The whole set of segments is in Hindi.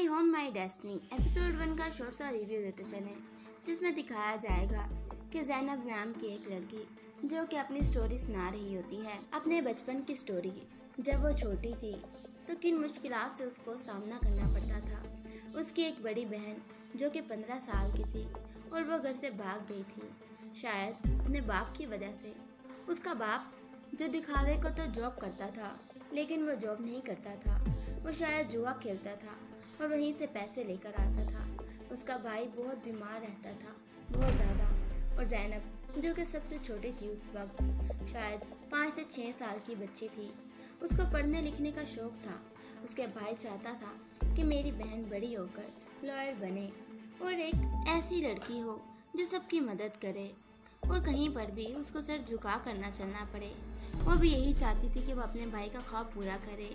My home my destiny episode one का शॉर्ट सा रिव्यू देते चले, जिसमें दिखाया जाएगा कि जैनब नाम की एक लड़की, जो कि अपनी स्टोरी सुना रही होती है, अपने बचपन की स्टोरी जब वो छोटी थी तो किन मुश्किल से उसको सामना करना पड़ता था। उसकी एक बड़ी बहन, जो कि पंद्रह साल की थी, और वो घर से भाग गई थी। शायद अपने बाप की वजह से। उसका बाप जो दिखावे को तो जॉब करता था, लेकिन वो जॉब नहीं करता था। वो शायद जुआ खेलता था। और वहीं से पैसे लेकर आता था। उसका भाई बहुत बीमार रहता था, बहुत ज़्यादा। और जैनब, जो कि सबसे छोटी थी उस वक्त, शायद पाँच से छः साल की बच्ची थी। उसको पढ़ने लिखने का शौक था। उसके भाई चाहता था कि मेरी बहन बड़ी होकर लॉयर बने और एक ऐसी लड़की हो जो सबकी मदद करे और कहीं पर भी उसको सर झुका करना चलना पड़े। वो भी यही चाहती थी कि वो अपने भाई का ख्वाब पूरा करे।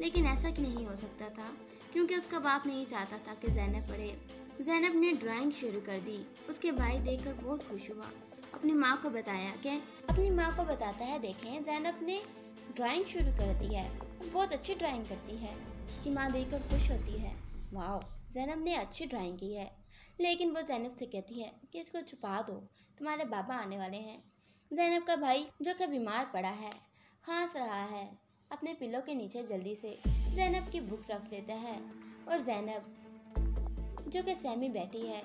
लेकिन ऐसा कि नहीं हो सकता था क्योंकि उसका बाप नहीं चाहता था कि जैनब पढ़े। जैनब ने ड्राइंग शुरू कर दी। उसके भाई देखकर बहुत खुश हुआ। अपनी माँ को बताया कि, अपनी माँ को बताता है, देखें, जैनब ने ड्राइंग शुरू कर दी है। बहुत अच्छी ड्राइंग करती है। उसकी माँ देखकर खुश होती है। वाह जैनब ने अच्छी ड्राइंग की है। लेकिन वो जैनब से कहती है कि इसको छुपा दो। तुम्हारे बाबा आने वाले हैं। जैनब का भाई, जो कि बीमार पड़ा है, खांस रहा है, अपने पिलो के नीचे जल्दी से। जैनब की बुक रख देता है। और जैनब जो कि सहमी बैठी है,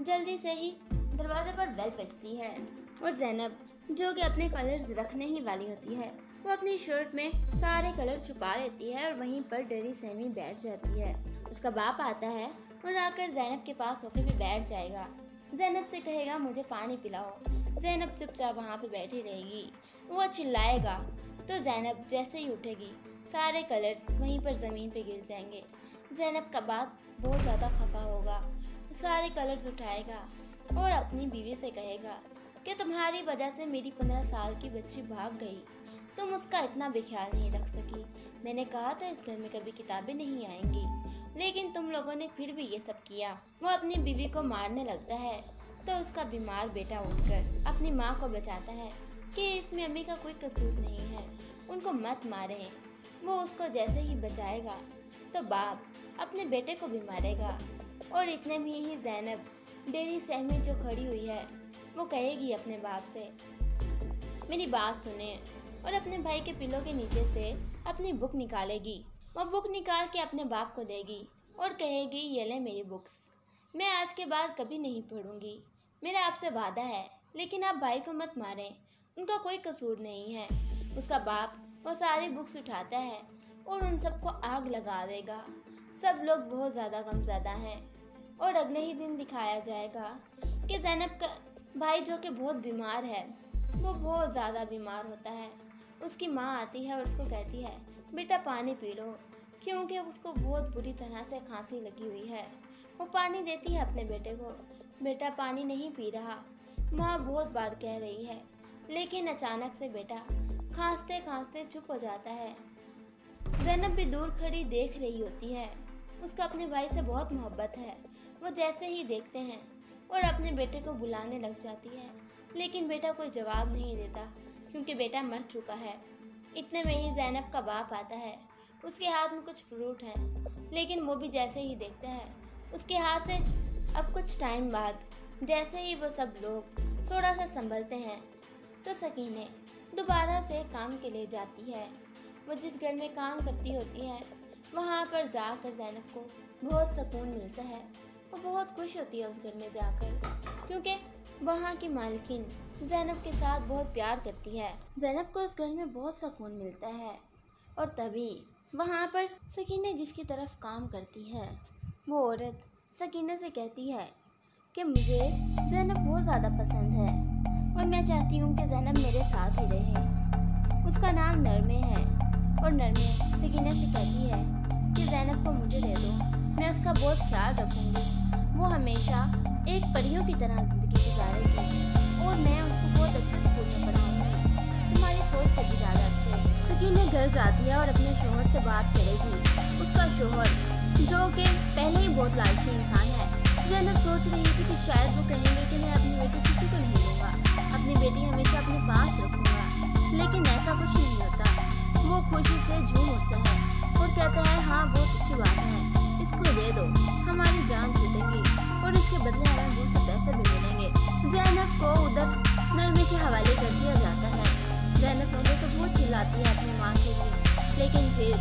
जल्दी से ही दरवाजे पर बेल बजती है। और जैनब जो कि अपने कलर्स रखने ही वाली होती है, वो अपनी शर्ट में सारे कलर छुपा लेती है और वहीं पर डरी सहमी बैठ जाती है। उसका बाप आता है और आकर जैनब के पास सोफे पे बैठ जाएगा। जैनब से कहेगा, मुझे पानी पिलाओ। जैनब चुपचाप वहाँ पे बैठी रहेगी। वो चिल्लाएगा। तो जैनब जैसे ही उठेगी सारे कलर्स वहीं पर ज़मीन पे गिर जाएँगे। जैनब का बात बहुत ज़्यादा खफा होगा। सारे कलर्स उठाएगा और अपनी बीवी से कहेगा कि तुम्हारी वजह से मेरी पंद्रह साल की बच्ची भाग गई। तुम उसका इतना बेख्याल नहीं रख सकी। मैंने कहा था इस घर में कभी किताबें नहीं आएँगी। लेकिन तुम लोगों ने फिर भी ये सब किया। वो अपनी बीवी को मारने लगता है। तो उसका बीमार बेटा उठकर अपनी माँ को बचाता है कि इसमें अम्मी का कोई कसूर नहीं है। उनको मत मारे। वो उसको जैसे ही बचाएगा तो बाप अपने बेटे को भी मारेगा। और इतने में ही जैनब, डेरी सहमी जो खड़ी हुई है, वो कहेगी अपने बाप से, मेरी बात सुने और अपने भाई के पिलो के नीचे से अपनी बुक निकालेगी। वो बुक निकाल के अपने बाप को देगी और कहेगी, ये ले मेरी बुक्स। मैं आज के बाद कभी नहीं पढ़ूँगी। मेरा आपसे वादा है, लेकिन आप भाई को मत मारें। उनका कोई कसूर नहीं है। उसका बाप वो सारी बुक्स उठाता है और उन सबको आग लगा देगा। सब लोग बहुत ज़्यादा गमज़्यादा हैं और अगले ही दिन दिखाया जाएगा कि जैनब का भाई जो कि बहुत बीमार है, वो बहुत ज़्यादा बीमार होता है। उसकी माँ आती है और उसको कहती है, बेटा पानी पी लो, क्योंकि उसको बहुत बुरी तरह से खांसी लगी हुई है। वो पानी देती है अपने बेटे को। बेटा, पानी नहीं पी रहा। माँ बहुत बार कह रही है, लेकिन अचानक से बेटा खांसते खांसते चुप हो जाता है। जैनब भी दूर खड़ी देख रही होती है। उसका अपने भाई से बहुत मोहब्बत है। वो जैसे ही देखते हैं और अपने बेटे को बुलाने लग जाती है। लेकिन बेटा कोई जवाब नहीं देता, क्योंकि बेटा मर चुका है। इतने में ही जैनब का बाप आता है। उसके हाथ में कुछ फ्रूट है, लेकिन वो भी जैसे ही देखता है। उसके हाथ से अब कुछ टाइम बाद, जैसे ही वो सब लोग थोड़ा सा संभलते हैं तो सकीने दोबारा से काम के लिए जाती है। वो जिस घर में काम करती होती है, वहाँ पर जाकर जैनब को बहुत सुकून मिलता है वो बहुत खुश होती है उस घर में जाकर। क्योंकि वहाँ की मालकिन जैनब के साथ बहुत प्यार करती है। जैनब को उस घर में बहुत सुकून मिलता है और तभी वहाँ पर सकीने जिसकी तरफ़ काम करती है, वो औरत सकीना से कहती है कि मुझे जैनब बहुत ज़्यादा पसंद है। और मैं चाहती हूँ कि जैनब मेरे साथ ही रहे। उसका नाम नरमे है और नरमे सकीना से कहती है कि जैनब को मुझे दे दो। मैं उसका बहुत ख्याल रखूँगी। वो हमेशा एक परियों की तरह ज़िंदगी गुजारेगी और मैं उसको बहुत अच्छे स्कूल में पढ़ाऊँगी। तुम्हारी सोच से भी ज़्यादा अच्छे। सकीना घर जाती है और अपने शोहर से बात करेगी। उसका शोहर, जो कि पहले ही बहुत लालची इंसान है, जैनब सोच रही थी कि शायद वो कहेंगे कि मैं अपनी बेटी किसी को बेटी हमेशा अपने पास रखूँगा। लेकिन ऐसा कुछ नहीं होता। वो खुशी से झूम उठता है और कहता है हाँ बहुत अच्छी बात है। इसको दे दो। हमारी जान छूटेगी और इसके बदले हमें बहुत से पैसे भी मिलेंगे। जैनब को उधर नरमी के हवाले कर दिया जाता है। जैनब पहले तो बहुत चिल्लाती है अपनी माँ के लिए। लेकिन फिर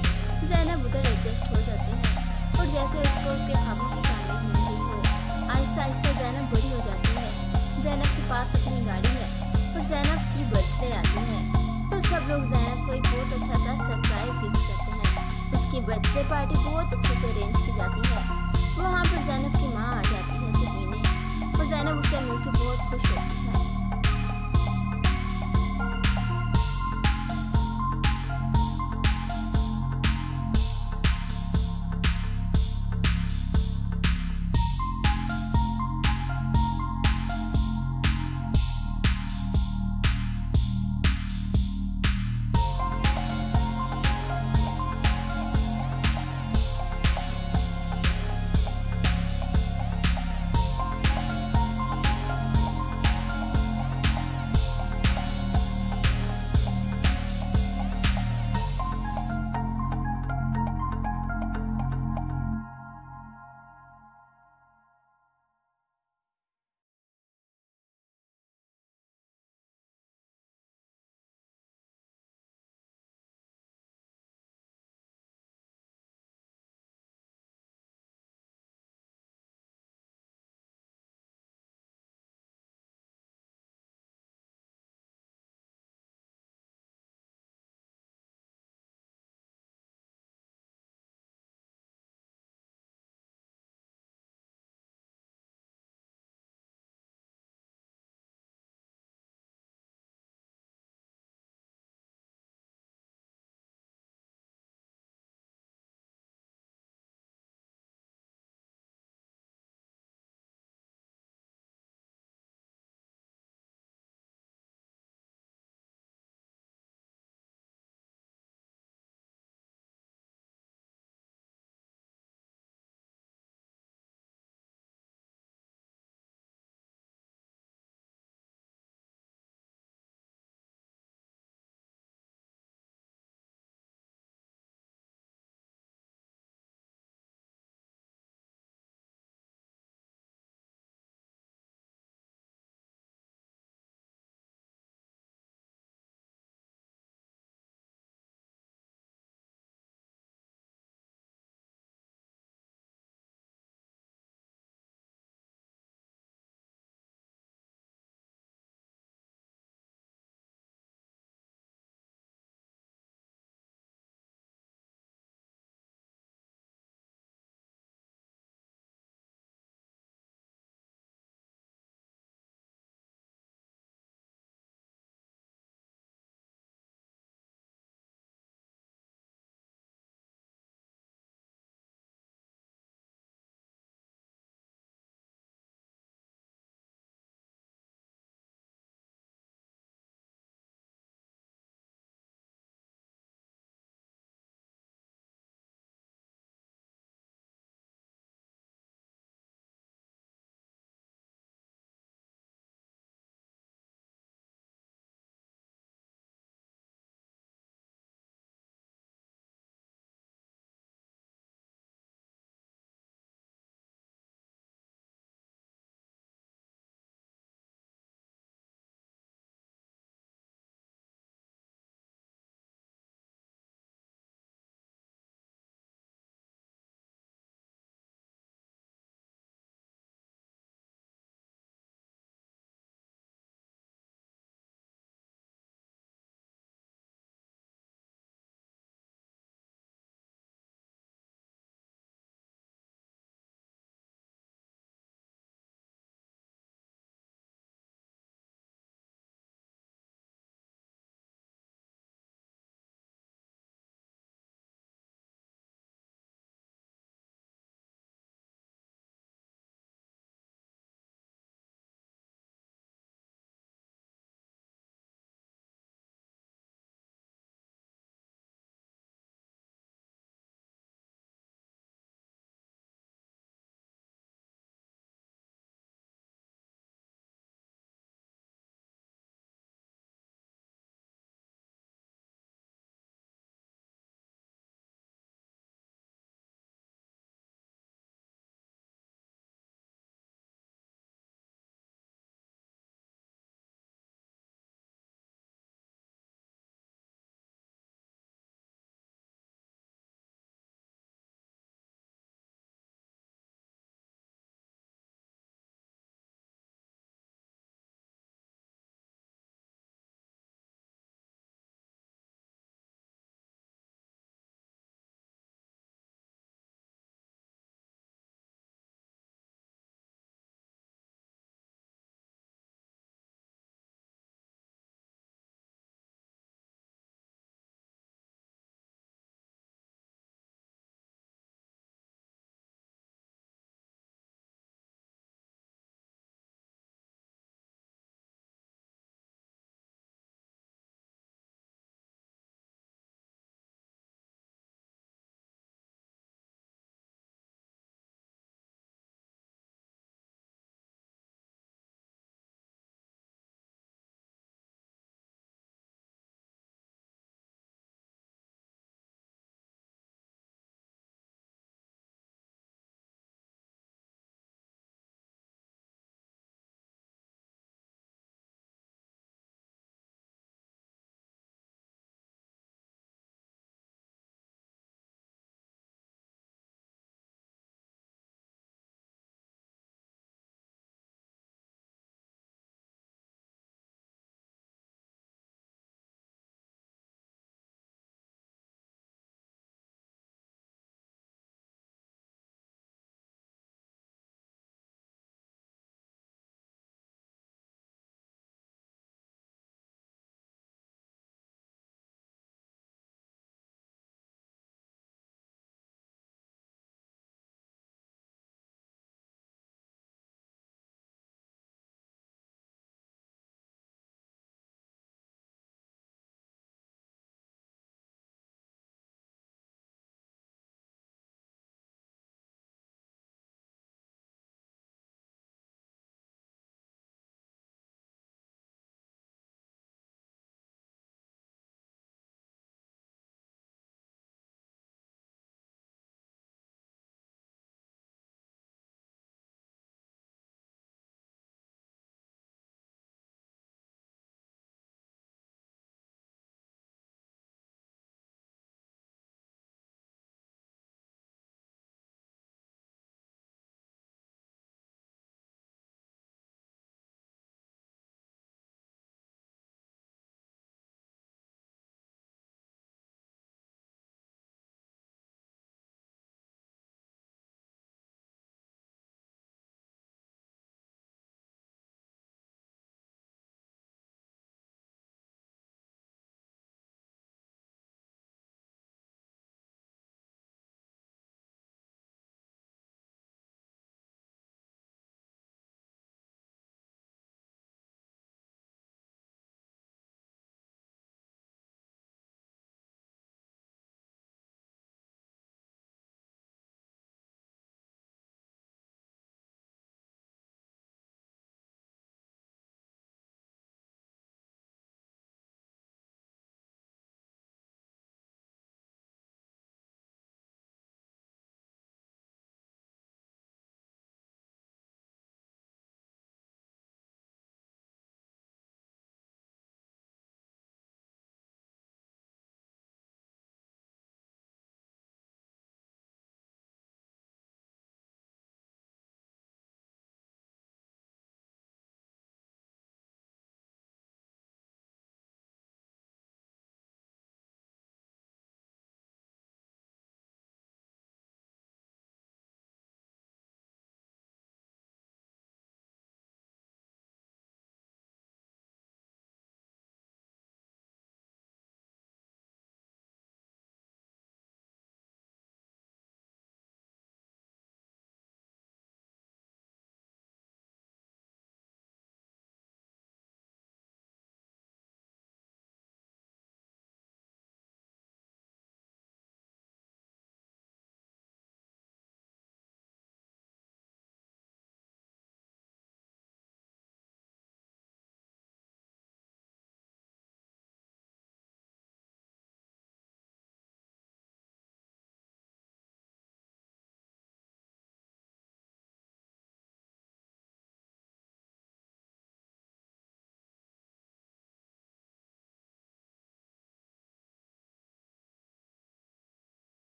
जैनब उधर एडजस्ट हो जाती है और जैसे उसको उसके खाबों की कामयाबी मिलती हो आहिस्ता आहिस्ता जैनब बड़ी हो जाती है। जैनब के पास अपनी गाड़ी है। जैनब की बर्थडे आती है तो सब लोग जैनब को एक बहुत अच्छा सा सरप्राइज़ गिफ्ट करते हैं। उसकी बर्थडे पार्टी बहुत अच्छे से अरेंज की जाती है। वहाँ पर जैनब की माँ आ जाती है सकीने और जैनब उससे मिलकर बहुत खुश होती है।